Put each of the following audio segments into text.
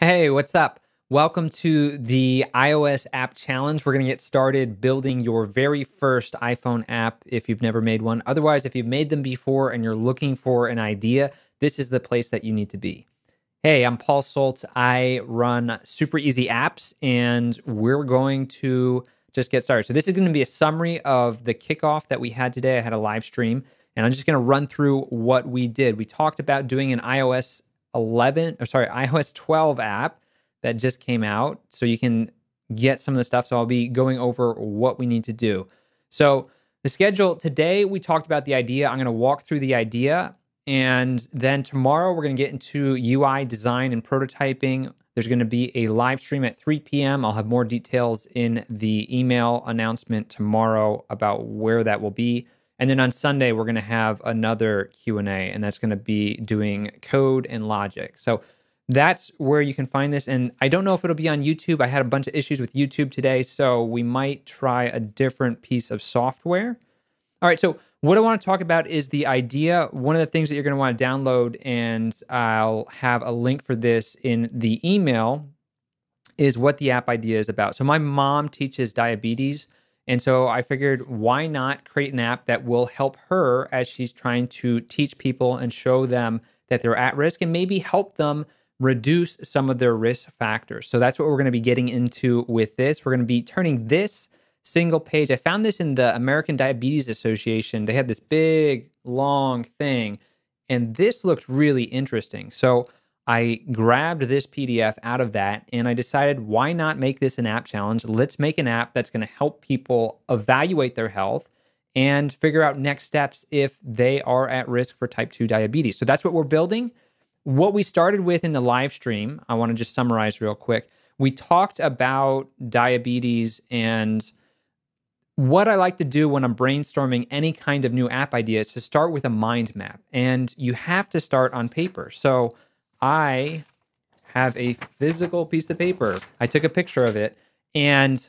Hey, what's up? Welcome to the iOS App Challenge. We're going to get started building your very first iPhone app if you've never made one. Otherwise, if you've made them before and you're looking for an idea, this is the place that you need to be. Hey, I'm Paul Solt. I run Super Easy Apps, and we're going to just get started. So, this is going to be a summary of the kickoff that we had today. I had a live stream, and I'm just going to run through what we did. We talked about doing an iOS 11 or sorry, iOS 12 app that just came out so you can get some of the stuff. So I'll be going over what we need to do. So the schedule today, we talked about the idea. I'm going to walk through the idea. And then tomorrow, we're going to get into UI design and prototyping. There's going to be a live stream at 3 p.m. I'll have more details in the email announcement tomorrow about where that will be. And then on Sunday, we're going to have another Q&A, and that's going to be doing code and logic. So that's where you can find this. And I don't know if it'll be on YouTube. I had a bunch of issues with YouTube today, so we might try a different piece of software. All right, so what I want to talk about is the idea. One of the things that you're going to want to download, and I'll have a link for this in the email, is what the app idea is about. So my mom teaches diabetes and so I figured, why not create an app that will help her as she's trying to teach people and show them that they're at risk and maybe help them reduce some of their risk factors. So that's what we're going to be getting into with this. We're going to be turning this single page. I found this in the American Diabetes Association. They had this big, long thing, and this looked really interesting. So I grabbed this PDF out of that and I decided why not make this an app challenge? Let's make an app that's going to help people evaluate their health and figure out next steps if they are at risk for type 2 diabetes. So that's what we're building. What we started with in the live stream, I want to just summarize real quick. We talked about diabetes and what I like to do when I'm brainstorming any kind of new app idea is to start with a mind map. And you have to start on paper. So I have a physical piece of paper. I took a picture of it, and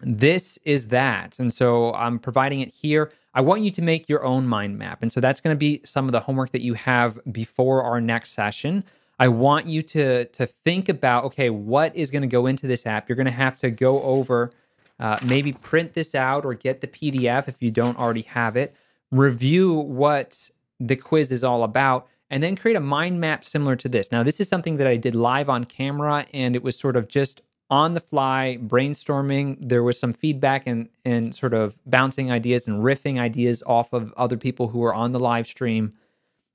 this is that. And so I'm providing it here. I want you to make your own mind map. And so that's going to be some of the homework that you have before our next session. I want you to to think about okay, what is going to go into this app? You're going to have to go over, uh, maybe print this out or get the PDF if you don't already have it. Review what the quiz is all about, and then create a mind map similar to this. Now, this is something that I did live on camera, and it was sort of just on the fly brainstorming. There was some feedback and and sort of bouncing ideas and riffing ideas off of other people who were on the live stream.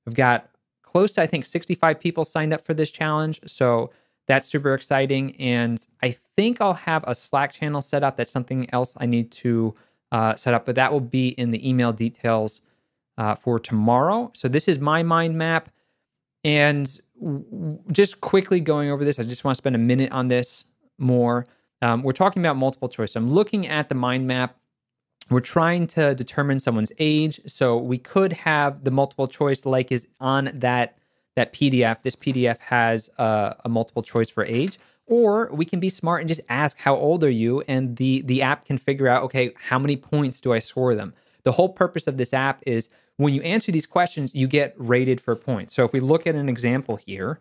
We've got close to I think 65 people signed up for this challenge, so that's super exciting. And I think I'll have a Slack channel set up. That's something else I need to uh, set up, but that will be in the email details uh, for tomorrow. So this is my mind map. And w- just quickly going over this, I just want to spend a minute on this more. Um, we're talking about multiple choice. I'm looking at the mind map. We're trying to determine someone's age. So we could have the multiple choice like is on that that PDF. This PDF has a, a multiple choice for age or we can be smart and just ask how old are you and the the app can figure out okay how many points do i score them the whole purpose of this app is when you answer these questions, you get rated for points. So if we look at an example here,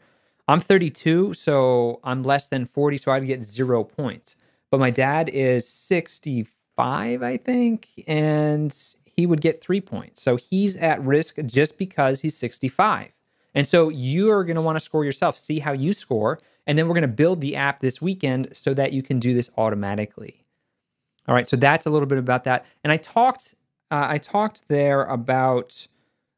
I'm 32, so I'm less than 40, so I'd get zero points. But my dad is 65, I think, and he would get three points. So he's at risk just because he's 65. And so you are going to want to score yourself, see how you score. And then we're going to build the app this weekend so that you can do this automatically. All right, so that's a little bit about that. And I talked uh, I talked there about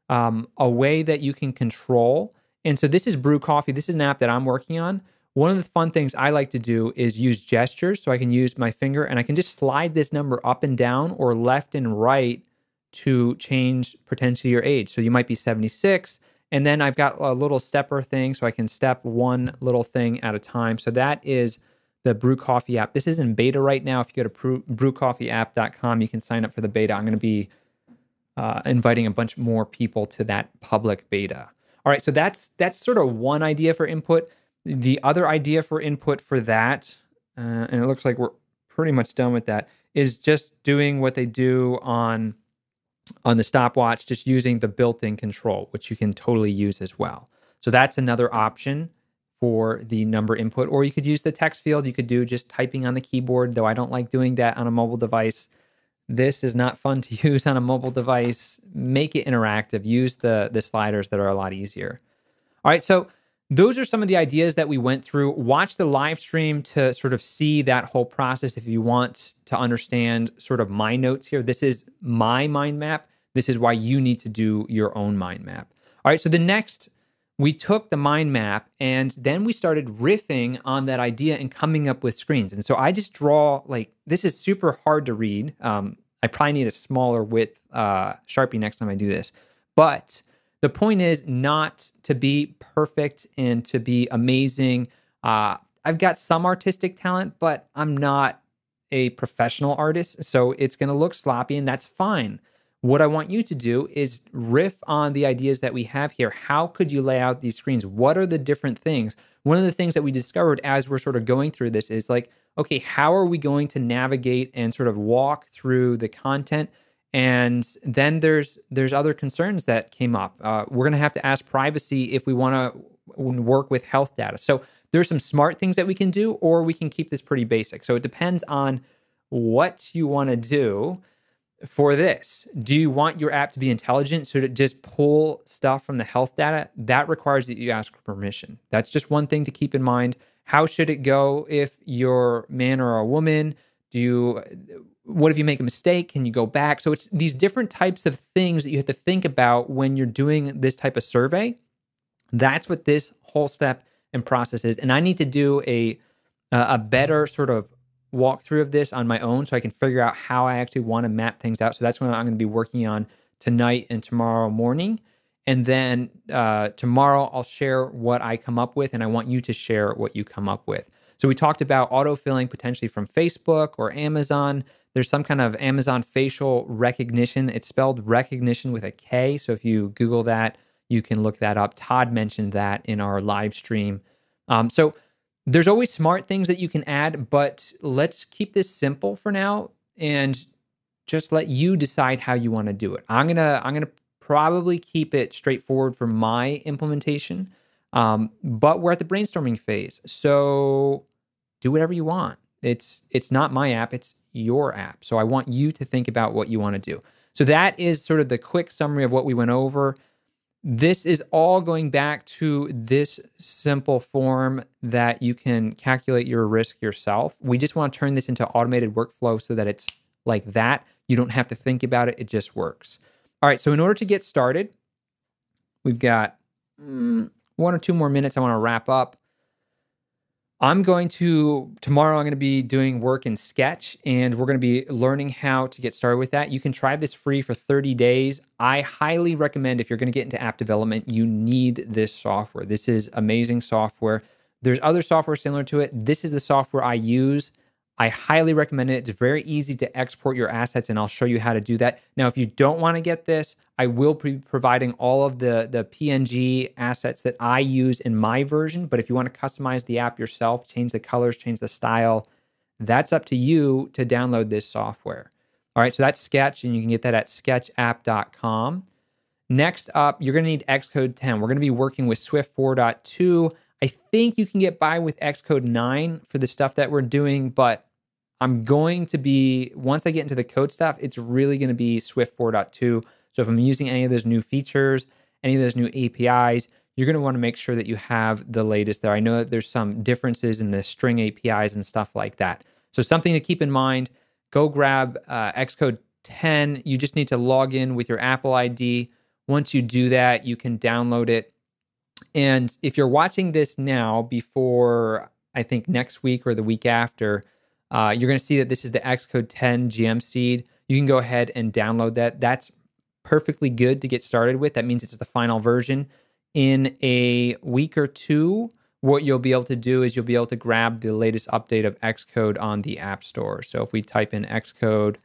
um, a way that you can control. And so this is Brew Coffee. This is an app that I'm working on. One of the fun things I like to do is use gestures. So I can use my finger and I can just slide this number up and down or left and right to change potentially your age. So you might be 76. And then I've got a little stepper thing so I can step one little thing at a time. So that is the Brew Coffee app. This is in beta right now. If you go to brewcoffeeapp.com, you can sign up for the beta. I'm going to be uh, inviting a bunch more people to that public beta. All right, so that's that's sort of one idea for input. The other idea for input for that, uh, and it looks like we're pretty much done with that, is just doing what they do on on the stopwatch, just using the built-in control, which you can totally use as well. So that's another option for the number input, or you could use the text field. You could do just typing on the keyboard, though I don't like doing that on a mobile device. This is not fun to use on a mobile device. Make it interactive. Use the the sliders that are a lot easier. All right, so those are some of the ideas that we went through. Watch the live stream to sort of see that whole process if you want to understand sort of my notes here. This is my mind map. This is why you need to do your own mind map. All right, so the next, we took the mind map and then we started riffing on that idea and coming up with screens. And so I just draw like this is super hard to read. Um, I probably need a smaller width uh, Sharpie next time I do this. But the point is not to be perfect and to be amazing. Uh, I've got some artistic talent, but I'm not a professional artist. So it's going to look sloppy, and that's fine. What I want you to do is riff on the ideas that we have here. How could you lay out these screens? What are the different things? One of the things that we discovered as we're sort of going through this is like, okay, how are we going to navigate and sort of walk through the content? And then there's there's other concerns that came up. Uh, we're going to have to ask privacy if we want to work with health data. So there's some smart things that we can do, or we can keep this pretty basic. So it depends on what you want to do for this, do you want your app to be intelligent so to just pull stuff from the health data? That requires that you ask for permission. That's just one thing to keep in mind. How should it go if you're a man or a woman? Do you what if you make a mistake? Can you go back? So it's these different types of things that you have to think about when you're doing this type of survey. That's what this whole step and process is. And I need to do a a better sort of walkthrough of this on my own so I can figure out how I actually want to map things out. So that's what I'm going to be working on tonight and tomorrow morning. And then uh, tomorrow I'll share what I come up with, and I want you to share what you come up with. So we talked about autofilling potentially from Facebook or Amazon. There's some kind of Amazon facial recognition. It's spelled Rekognition with a K. So if you Google that, you can look that up. Todd mentioned that in our live stream. Um, so there's always smart things that you can add, but let's keep this simple for now and just let you decide how you want to do it. I'm gonna I'm gonna probably keep it straightforward for my implementation, um, but we're at the brainstorming phase, so do whatever you want. It's it's not my app; it's your app. So I want you to think about what you want to do. So that is sort of the quick summary of what we went over. This is all going back to this simple form that you can calculate your risk yourself. We just want to turn this into automated workflow so that it's like that. You don't have to think about it, it just works. All right, so in order to get started, we've got mm, one or two more minutes. I want to wrap up. I'm going to, tomorrow, I'm going to be doing work in Sketch and we're going to be learning how to get started with that. You can try this free for 30 days. I highly recommend if you're going to get into app development, you need this software. This is amazing software. There's other software similar to it. This is the software I use. I highly recommend it. It's very easy to export your assets, and I'll show you how to do that. Now, if you don't want to get this, I will be providing all of the, the PNG assets that I use in my version. But if you want to customize the app yourself, change the colors, change the style, that's up to you to download this software. All right, so that's Sketch, and you can get that at sketchapp.com. Next up, you're going to need Xcode 10. We're going to be working with Swift 4.2. I think you can get by with Xcode 9 for the stuff that we're doing, but I'm going to be, once I get into the code stuff, it's really going to be Swift 4.2. So if I'm using any of those new features, any of those new APIs, you're going to want to make sure that you have the latest there. I know that there's some differences in the string APIs and stuff like that. So something to keep in mind, go grab uh, Xcode 10. You just need to log in with your Apple ID. Once you do that, you can download it. And if you're watching this now before I think next week or the week after, uh, you're going to see that this is the Xcode 10 GM seed. You can go ahead and download that. That's perfectly good to get started with. That means it's the final version. In a week or two, what you'll be able to do is you'll be able to grab the latest update of Xcode on the App Store. So if we type in Xcode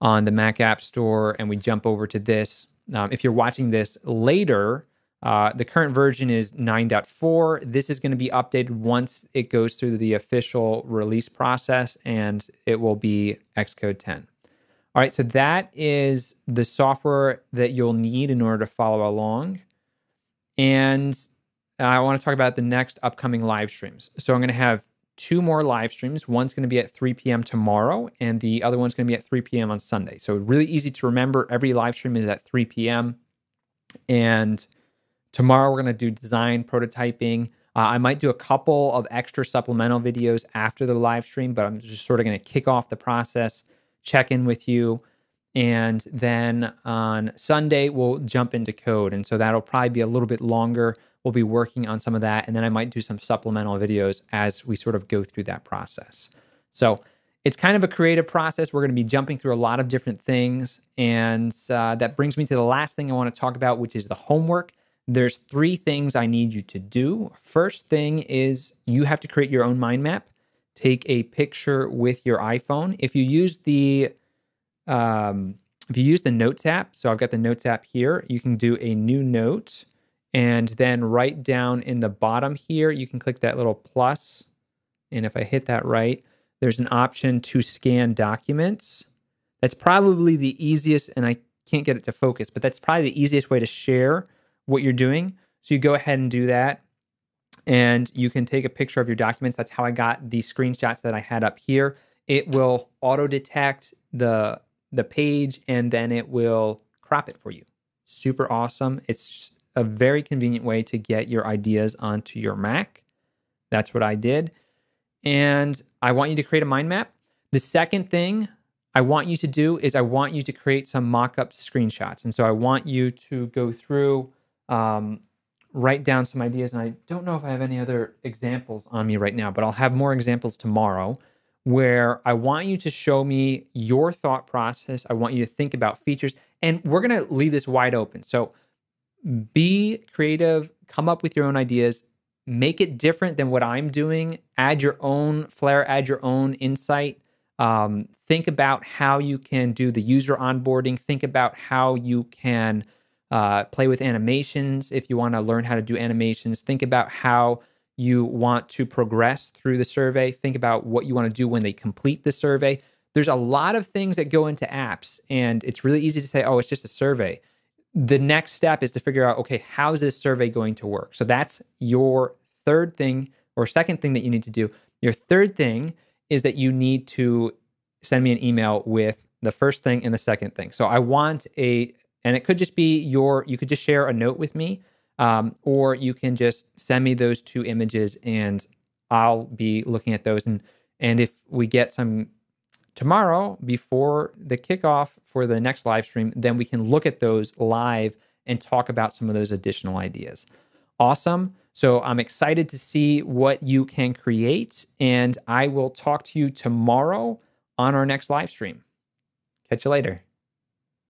on the Mac App Store and we jump over to this, um, if you're watching this later, uh, the current version is 9.4. This is going to be updated once it goes through the official release process, and it will be Xcode 10. All right, so that is the software that you'll need in order to follow along. And I want to talk about the next upcoming live streams. So I'm going to have two more live streams. One's going to be at 3 p.m. tomorrow, and the other one's going to be at 3 p.m. on Sunday. So really easy to remember. Every live stream is at 3 p.m. And tomorrow we're going to do design prototyping. Uh, I might do a couple of extra supplemental videos after the live stream, but I'm just sort of going to kick off the process, check in with you. And then on Sunday, we'll jump into code. And so that'll probably be a little bit longer we'll be working on some of that. And then I might do some supplemental videos as we sort of go through that process. So it's kind of a creative process. We're going to be jumping through a lot of different things. And uh, that brings me to the last thing I want to talk about, which is the homework. There's three things I need you to do. First thing is you have to create your own mind map. Take a picture with your iPhone. If you use the um, if you use the Notes app, so I've got the Notes app here, you can do a new note and then right down in the bottom here, you can click that little plus. And if I hit that right, there's an option to scan documents. That's probably the easiest, and I can't get it to focus, but that's probably the easiest way to share what you're doing. So you go ahead and do that. And you can take a picture of your documents. That's how I got the screenshots that I had up here. It will auto detect the the page and then it will crop it for you. Super awesome. It's a very convenient way to get your ideas onto your Mac. That's what I did. And I want you to create a mind map. The second thing I want you to do is I want you to create some mock up screenshots. And so I want you to go through, um, write down some ideas. And I don't know if I have any other examples on me right now, but I'll have more examples tomorrow where I want you to show me your thought process. I want you to think about features. And we're going to leave this wide open. So be creative, come up with your own ideas, make it different than what I'm doing, add your own flair, add your own insight. Um, think about how you can do the user onboarding, think about how you can uh, play with animations. If you want to learn how to do animations, think about how you want to progress through the survey, think about what you want to do when they complete the survey. There's a lot of things that go into apps, and it's really easy to say, oh, it's just a survey. The next step is to figure out okay how is this survey going to work? So that's your third thing or second thing that you need to do. Your third thing is that you need to send me an email with the first thing and the second thing. So i want a and it could just be your you could just share a note with me um, or you can just send me those two images and i'll be looking at those and and if we get some tomorrow before the kickoff for the next live stream, then we can look at those live and talk about some of those additional ideas. Awesome. So I'm excited to see what you can create, and I will talk to you tomorrow on our next live stream. Catch you later.